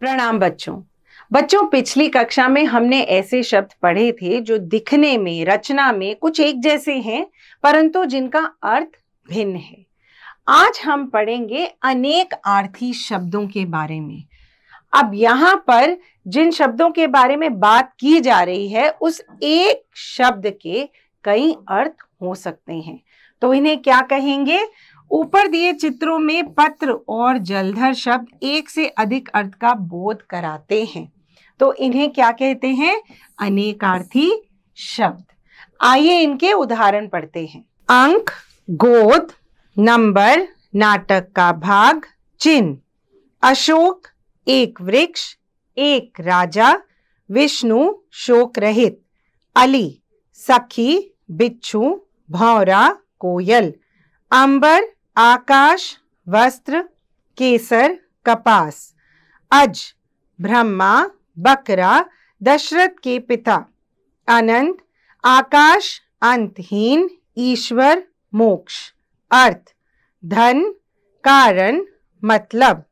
प्रणाम बच्चों। बच्चों, पिछली कक्षा में हमने ऐसे शब्द पढ़े थे जो दिखने में, रचना में कुछ एक जैसे हैं, परंतु जिनका अर्थ भिन्न है। आज हम पढ़ेंगे अनेक आर्थी शब्दों के बारे में। अब यहाँ पर जिन शब्दों के बारे में बात की जा रही है, उस एक शब्द के कई अर्थ हो सकते हैं। तो इन्हें क्या कहेंगे? ऊपर दिए चित्रों में पत्र और जलधर शब्द एक से अधिक अर्थ का बोध कराते हैं। तो इन्हें क्या कहते हैं? अनेकार्थी शब्द। आइए इनके उदाहरण पढ़ते हैं। अंक, गोद, नंबर, नाटक का भाग, चिन्ह। अशोक, एक वृक्ष, एक राजा। विष्णु, शोक रहित। अली, सखी, बिच्छू, भौरा, कोयल। अंबर आकाश, वस्त्र, केसर, कपास। अज, ब्रह्मा, बकरा, दशरथ के पिता। अनंत, आकाश, अंतहीन, ईश्वर, मोक्ष। अर्थ, धन, कारण मतलब।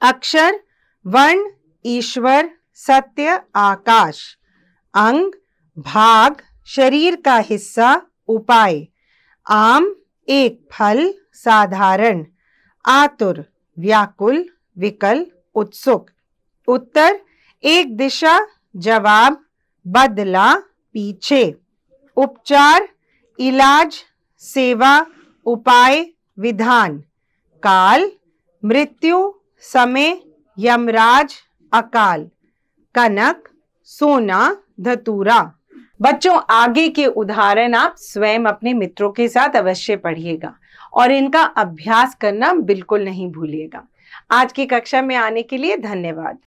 अक्षर, वर्ण, ईश्वर, सत्य, आकाश। अंग, भाग, शरीर का हिस्सा, उपाय। आम, एक फल साधारण, आतुर, व्याकुल, विकल, उत्सुक। उत्तर, एक दिशा, जवाब, बदला, पीछे। उपचार, इलाज, सेवा, उपाय, विधान। काल, मृत्यु, समय, यमराज, अकाल। कनक, सोना, धतूरा। बच्चों, आगे के उदाहरण आप स्वयं अपने मित्रों के साथ अवश्य पढ़िएगा और इनका अभ्यास करना बिल्कुल नहीं भूलिएगा। आज की कक्षा में आने के लिए धन्यवाद।